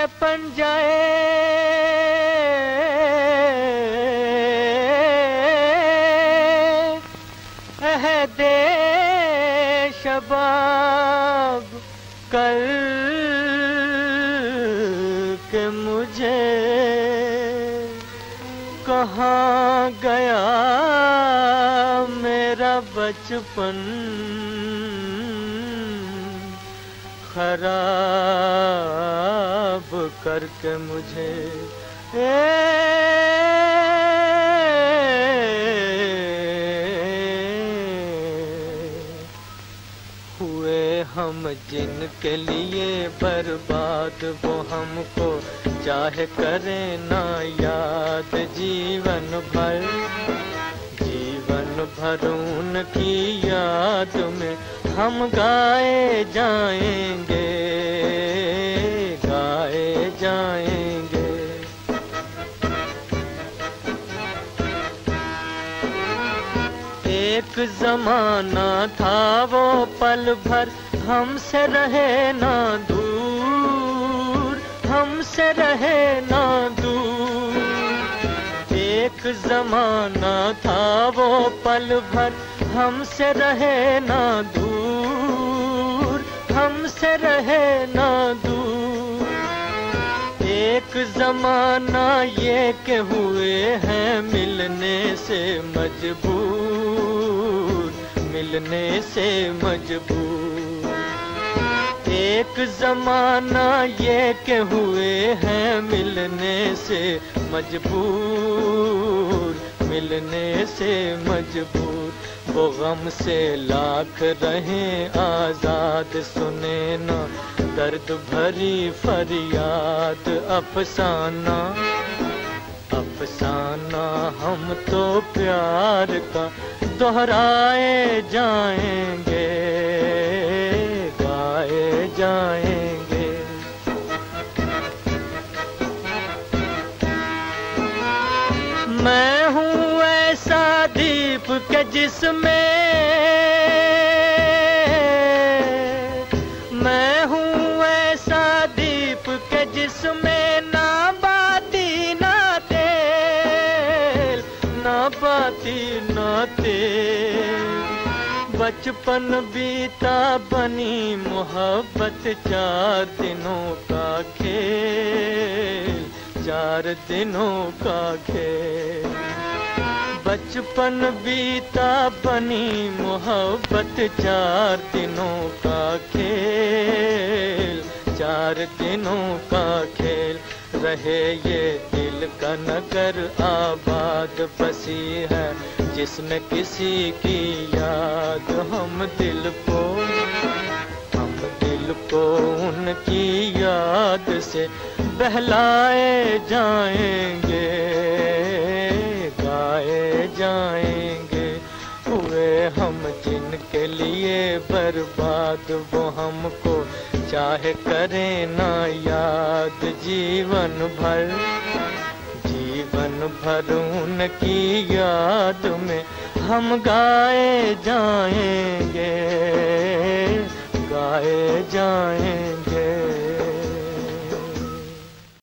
سے پن جائے عہد شباب کل کے مجھے۔ کہاں گیا میرا بچپن؟ خراب کر کے مجھے ہوئے ہم جن کے لیے برباد، وہ ہم کو چاہے کریں نہ یاد جیون بھر۔ جیون بھر ان کی یاد میں ہم گائے جائیں گے، گائے جائیں گے۔ ایک زمانہ تھا وہ پل بھر ہم سے رہے نہ دور، ہم سے رہے نہ دور زمانہ تھا وہ پل بھر ہم سے رہے نہ دور، ہم سے رہے نہ دور۔ ایک زمانہ یہ کہ ہوئے ہیں ملنے سے مجبور، ملنے سے مجبور۔ ایک زمانہ یہ کہ ہوئے ہیں ملنے سے مجبور، ملنے سے مجبور۔ وہ غم سے لاکھ رہیں آزاد، سنے نا درد بھری فریاد، افسانہ افسانہ ہم تو پیار کا دہرائے جائیں گے۔ گائے جائیں گے۔ میں ہوں ایسا دیپ کے جس میں میں ہوں ایسا دیپ کے جس میں نہ باتی نہ تیل، نہ باتی نہ تیل۔ بچپن بیتا بنی محبت چار دنوں کا کھیل، چار دنوں کا کھیل۔ بچپن بیتا بنی محبت چار دنوں کا کھیل، چار دنوں کا کھیل۔ رہے یہ دل کا نگر آباد بسی ہے، جس میں کسی کی یاد ہم دل کو، ہم دل کو ان کی یاد سے بہلائے جائیں گے، گائے جائیں گے۔ ہوئے ہم جن کے لیے برباد، وہ ہم کو چاہے کریں نہ یاد، جیون بھر۔ جیون بھر ان کی یاد میں ہم گائے جائیں گے گائے جائیں گے